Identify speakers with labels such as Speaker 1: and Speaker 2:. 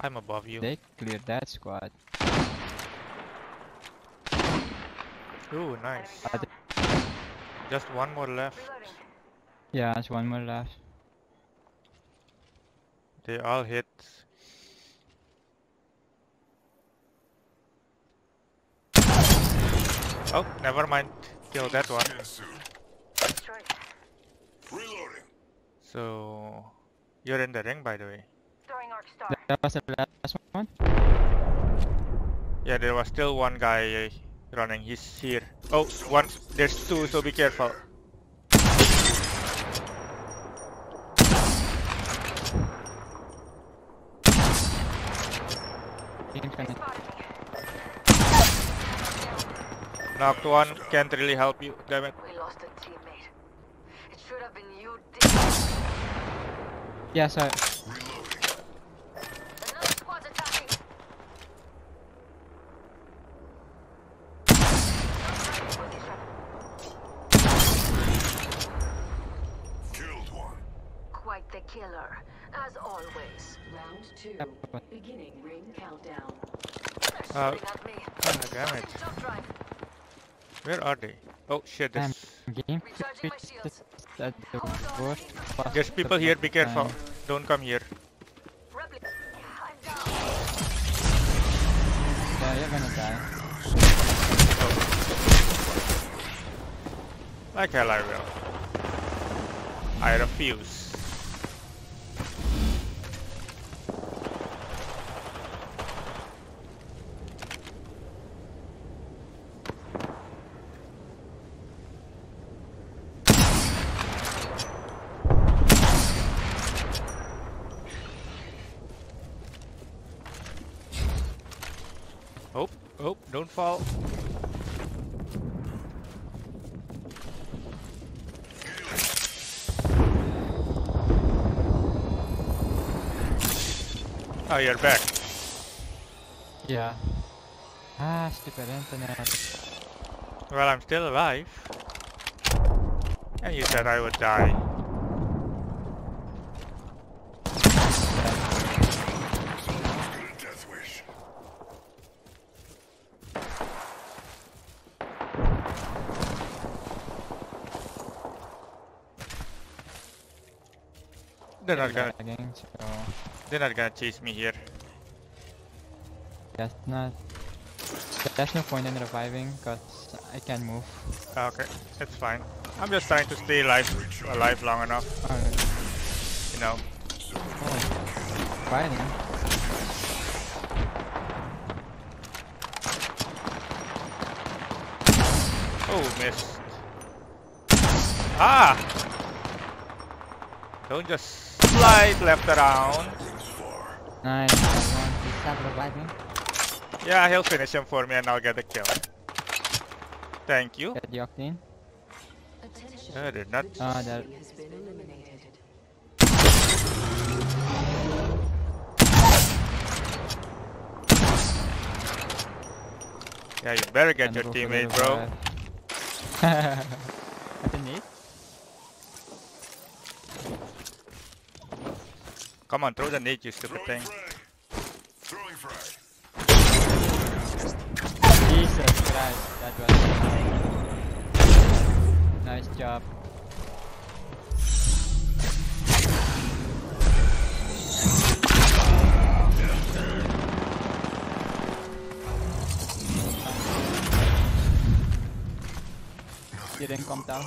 Speaker 1: I'm above you.
Speaker 2: They cleared that squad.
Speaker 1: Ooh, nice.
Speaker 2: Uh,
Speaker 1: Just one more left.
Speaker 3: Reloading.
Speaker 2: yeah, there's one more left.
Speaker 1: They all hit. Oh, never mind. Kill that one.
Speaker 4: Scan soon.
Speaker 3: Destroyed.
Speaker 4: Reloading.
Speaker 1: So, you're in the ring, by the way.
Speaker 3: Throwing arc star.
Speaker 2: That was the last one.
Speaker 1: Yeah, there was still one guy running. He's here. Oh, one. There's two, so be careful.
Speaker 2: Team's gonna
Speaker 3: Spotted me.
Speaker 1: Knocked one. Can't really help you. Damn it.
Speaker 3: We lost a teammate. It should have been you. Dick.
Speaker 2: Yeah, so
Speaker 3: the killer, as always.
Speaker 5: Round two. Beginning ring countdown.
Speaker 3: They're
Speaker 1: Uh,
Speaker 3: shooting at me.
Speaker 1: Ah, damn it. Where are they? Oh shit,
Speaker 2: this...
Speaker 1: there's,
Speaker 2: game.
Speaker 3: Recharging my shields.
Speaker 2: That the worst. part
Speaker 1: there's people here. Be careful.
Speaker 2: time.
Speaker 1: Don't come here.
Speaker 3: Repli- I'm down.
Speaker 2: Yeah, you're gonna die.
Speaker 1: Like hell I will. I refuse. Oh, don't fall. Oh, you're back.
Speaker 2: Yeah. Ah, stupid internet.
Speaker 1: Well, I'm still alive. And you said I would die. They're not gonna,
Speaker 2: Lagging, so
Speaker 1: they're not gonna chase me here.
Speaker 2: that's not. There's no point in reviving because I can't move.
Speaker 1: Ah, Okay, it's fine. I'm just trying to stay alive, alive long enough, you know.
Speaker 2: Oh. Fighting.
Speaker 1: Oh, missed. Ah! Don't just slide left around.
Speaker 2: Nice. He's not reviving.
Speaker 1: Yeah, he'll finish him for me and I'll get the kill. Thank you.
Speaker 2: Get the octane.
Speaker 5: Attention.
Speaker 1: Uh, they're not.
Speaker 2: Ah, that.
Speaker 5: Team has been eliminated.
Speaker 1: Yeah, you better get
Speaker 2: and
Speaker 1: your
Speaker 2: go for the
Speaker 1: teammate, bro.
Speaker 2: revive. I didn't
Speaker 1: Come on, throw the nade, you stupid thing.
Speaker 4: Throwing frag.
Speaker 2: Jesus Christ, that was nice job. Didn't come down.